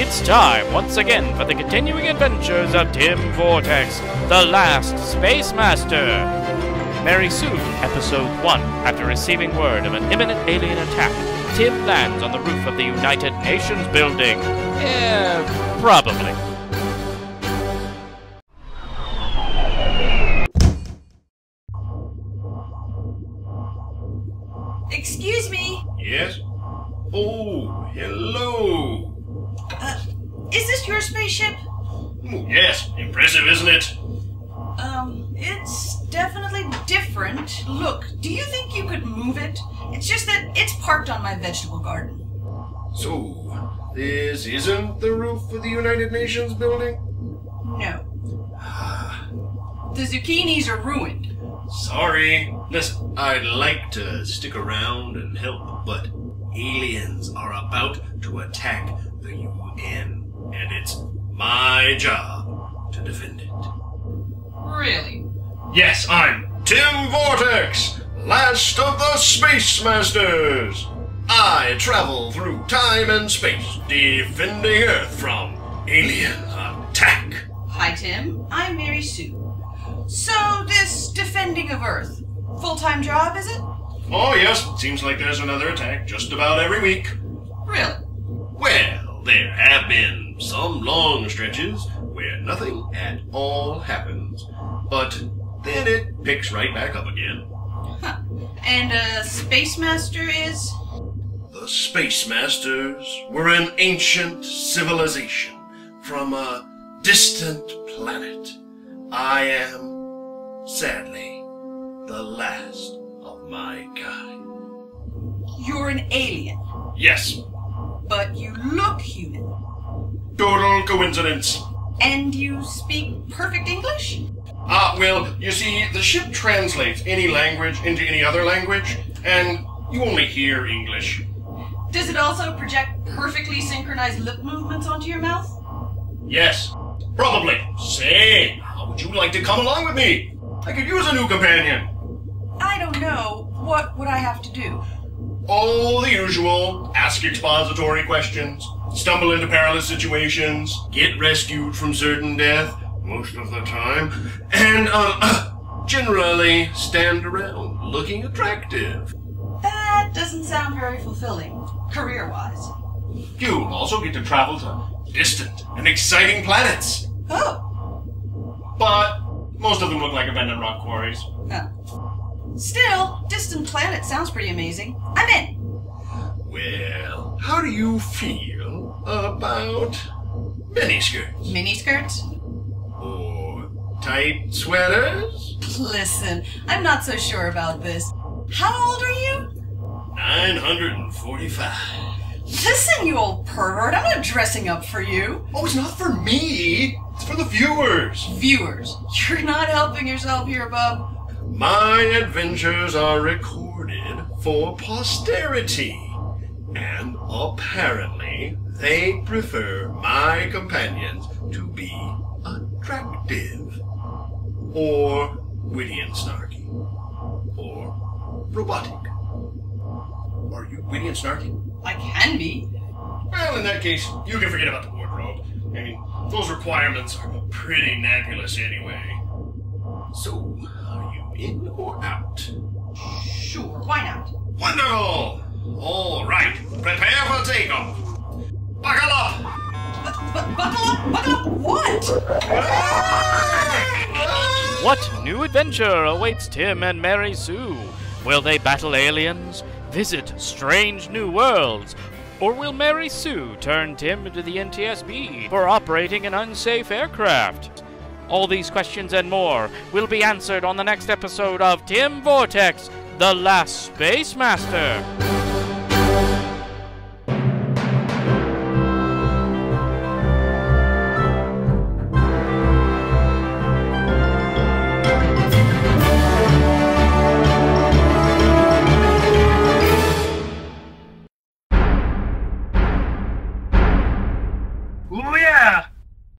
it's time once again for the continuing adventures of Tim Vortex, the last Space Master. Mary Sue, Episode 1. After receiving word of an imminent alien attack, Tim lands on the roof of the United Nations building. Yeah, probably. Excuse me. Yes? Oh, hello. Uh, is this your spaceship? Yes, impressive, isn't it? Um, it's definitely different. Look, do you think you could move it? It's just that it's parked on my vegetable garden. So, this isn't the roof of the United Nations building? No. The zucchinis are ruined. Sorry. Listen, I'd like to stick around and help, but aliens are about to attack the UN, and it's my job to defend it. Really? Yes, I'm Tim Vortex, last of the Space Masters. I travel through time and space, defending Earth from alien attack. Hi, Tim. I'm Mary Sue. So, this defending of Earth, full time job, is it? Oh, yes, it seems like there's another attack just about every week. Really? Some long stretches where nothing at all happens, but then it picks right back up again. Huh. And a Space Master is? The Space Masters were an ancient civilization from a distant planet. I am, sadly, the last of my kind. You're an alien, Yes, but you look human. Total coincidence. And you speak perfect English? Ah, well, you see, the ship translates any language into any other language, and you only hear English. Does it also project perfectly synchronized lip movements onto your mouth? Yes, probably. Say, how would you like to come along with me? I could use a new companion. I don't know. What would I have to do? All the usual. Ask expository questions, stumble into perilous situations, get rescued from certain death, most of the time, and, uh, generally stand around looking attractive. That doesn't sound very fulfilling, career wise. You'll also get to travel to distant and exciting planets. Oh, But most of them look like abandoned rock quarries. huh. Still, distant planet sounds pretty amazing. I'm in. Well, how do you feel about miniskirts? Miniskirts? Or tight sweaters? Listen, I'm not so sure about this. How old are you? 945. Listen, you old pervert, I'm not dressing up for you. Oh, it's not for me. It's for the viewers. Viewers, you're not helping yourself here, bub. My adventures are recorded for posterity. And apparently, they prefer my companions to be attractive. Or witty and snarky. Or robotic. Are you witty and snarky? I can be. Well, in that case, you can forget about the wardrobe. I mean, those requirements are pretty nebulous anyway. So, are you in or out? Sure, why not? Wonderful! All right, prepare for takeoff. Buckle up! Bu- bu- buckle up, buckle up, what? What new adventure awaits Tim and Mary Sue? Will they battle aliens? Visit strange new worlds? Or will Mary Sue turn Tim into the NTSB for operating an unsafe aircraft? All these questions and more will be answered on the next episode of Tim Vortex, the Last Space Master.